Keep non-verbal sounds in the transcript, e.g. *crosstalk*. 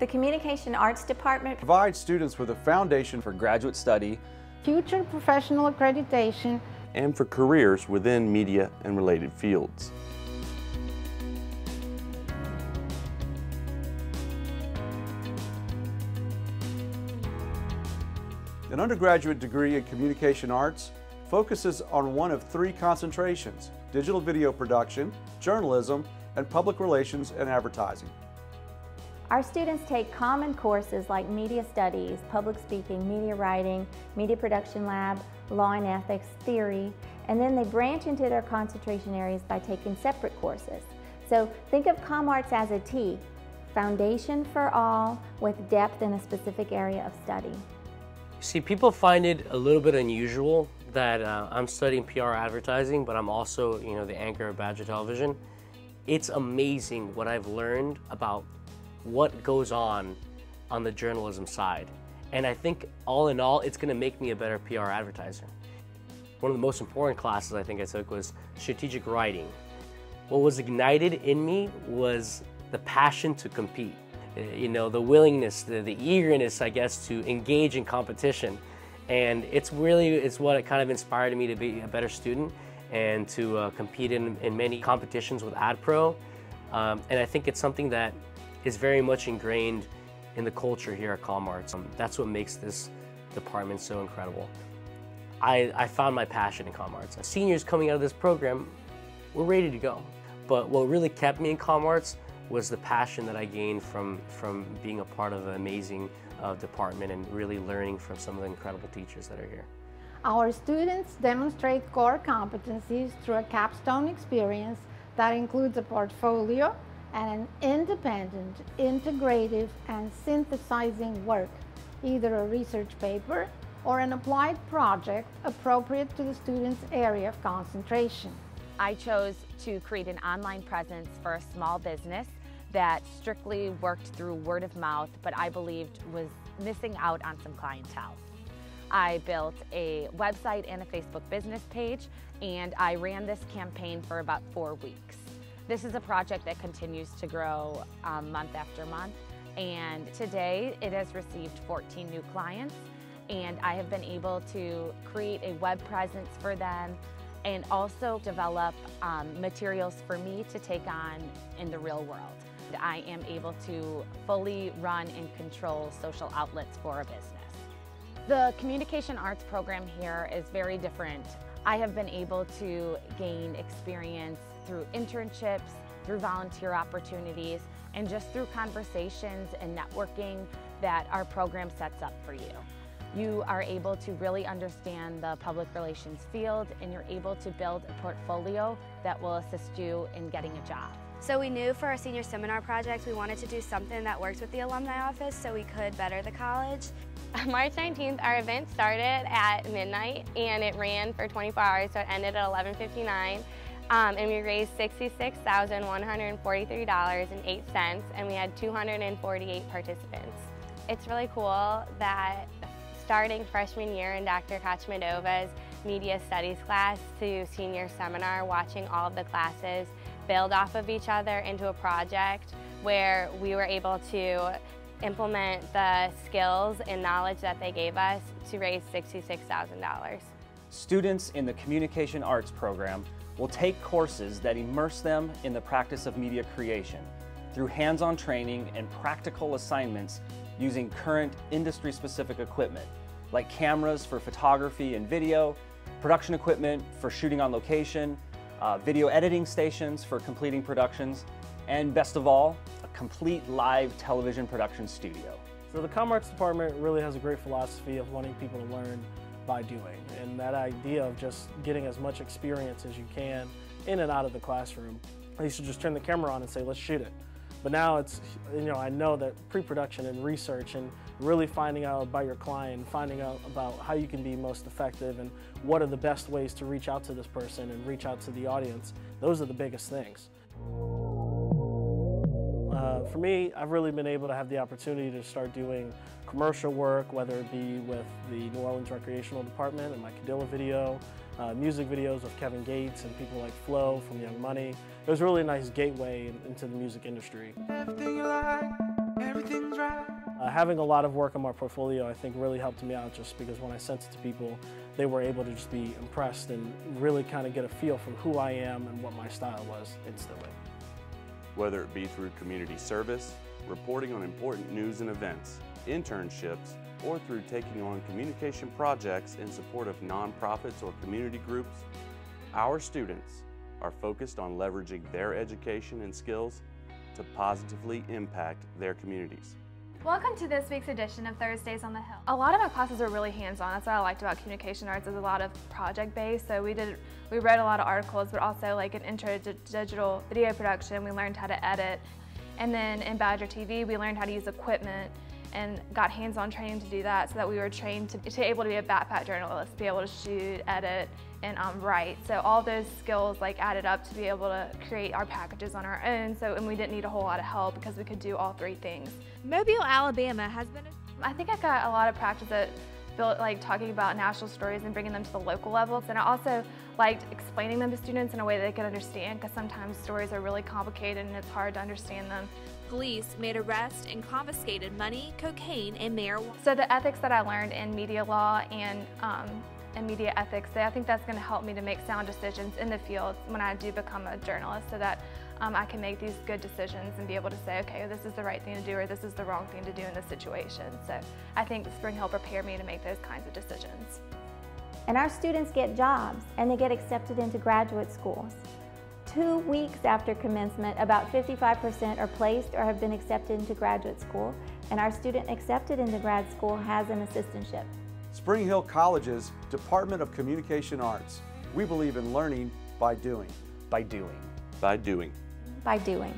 The Communication Arts Department provides students with a foundation for graduate study, future professional accreditation, and for careers within media and related fields. An undergraduate degree in communication arts focuses on one of three concentrations, digital video production, journalism, and public relations and advertising. Our students take common courses like media studies, public speaking, media writing, media production lab, law and ethics, theory, and then they branch into their concentration areas by taking separate courses. So think of ComArts as a T, foundation for all with depth in a specific area of study. See, people find it a little bit unusual that uh, I'm studying PR advertising, but I'm also, you know, the anchor of Badger Television. It's amazing what I've learned about what goes on on the journalism side. And I think all in all, it's gonna make me a better PR advertiser. One of the most important classes I think I took was strategic writing. What was ignited in me was the passion to compete. Uh, you know, the willingness, the, the eagerness, I guess, to engage in competition. And it's really, it's what kind of inspired me to be a better student and to uh, compete in, in many competitions with AdPro. Um, and I think it's something that is very much ingrained in the culture here at ComArts. Um, that's what makes this department so incredible. I, I found my passion in ComArts. Seniors coming out of this program, we're ready to go. But what really kept me in ComArts was the passion that I gained from, from being a part of an amazing uh, department and really learning from some of the incredible teachers that are here. Our students demonstrate core competencies through a capstone experience that includes a portfolio and an independent, integrative, and synthesizing work, either a research paper or an applied project appropriate to the student's area of concentration. I chose to create an online presence for a small business that strictly worked through word of mouth, but I believed was missing out on some clientele. I built a website and a Facebook business page, and I ran this campaign for about four weeks. This is a project that continues to grow um, month after month, and today it has received 14 new clients, and I have been able to create a web presence for them and also develop um, materials for me to take on in the real world. I am able to fully run and control social outlets for a business. The communication arts program here is very different. I have been able to gain experience through internships, through volunteer opportunities, and just through conversations and networking that our program sets up for you. You are able to really understand the public relations field and you're able to build a portfolio that will assist you in getting a job. So we knew for our senior seminar project we wanted to do something that worked with the alumni office so we could better the college. *laughs* March 19th, our event started at midnight and it ran for 24 hours, so it ended at 11.59. Um, and we raised $66,143.08 and we had 248 participants. It's really cool that starting freshman year in Dr. Kochmadova's media studies class to senior seminar, watching all of the classes build off of each other into a project where we were able to implement the skills and knowledge that they gave us to raise $66,000. Students in the Communication Arts program will take courses that immerse them in the practice of media creation through hands-on training and practical assignments using current industry-specific equipment like cameras for photography and video, production equipment for shooting on location, uh, video editing stations for completing productions, and best of all, a complete live television production studio. So the ComArts department really has a great philosophy of wanting people to learn by doing. And that idea of just getting as much experience as you can in and out of the classroom. I used to just turn the camera on and say, let's shoot it. But now it's, you know, I know that pre-production and research and really finding out about your client, finding out about how you can be most effective and what are the best ways to reach out to this person and reach out to the audience, those are the biggest things. Uh, for me, I've really been able to have the opportunity to start doing commercial work, whether it be with the New Orleans Recreational Department and my Cadilla video, uh, music videos of Kevin Gates and people like Flo from Young Money. It was really a nice gateway into the music industry. Uh, having a lot of work on my portfolio, I think, really helped me out just because when I sent it to people, they were able to just be impressed and really kind of get a feel for who I am and what my style was instantly. Whether it be through community service, reporting on important news and events, internships, or through taking on communication projects in support of nonprofits or community groups, our students are focused on leveraging their education and skills to positively impact their communities. Welcome to this week's edition of Thursdays on the Hill. A lot of my classes are really hands-on. That's what I liked about communication arts is a lot of project-based. So we did, we read a lot of articles, but also like an intro to digital video production. We learned how to edit. And then in Badger TV, we learned how to use equipment and got hands-on training to do that so that we were trained to, to able to be a backpack journalist, be able to shoot, edit, and um, write. So all those skills like added up to be able to create our packages on our own. So and we didn't need a whole lot of help because we could do all three things. Mobile, Alabama has been. I think I got a lot of practice at built like talking about national stories and bringing them to the local levels. And I also liked explaining them to students in a way they could understand because sometimes stories are really complicated and it's hard to understand them. Police made arrests and confiscated money, cocaine, and marijuana. So the ethics that I learned in media law and um, and media ethics, I think that's going to help me to make sound decisions in the field when I do become a journalist so that um, I can make these good decisions and be able to say, okay, this is the right thing to do or this is the wrong thing to do in this situation. So I think Spring Hill prepared me to make those kinds of decisions. And our students get jobs and they get accepted into graduate schools. Two weeks after commencement, about 55% are placed or have been accepted into graduate school, and our student accepted into grad school has an assistantship. Spring Hill College's Department of Communication Arts. We believe in learning by doing. By doing. By doing. By doing.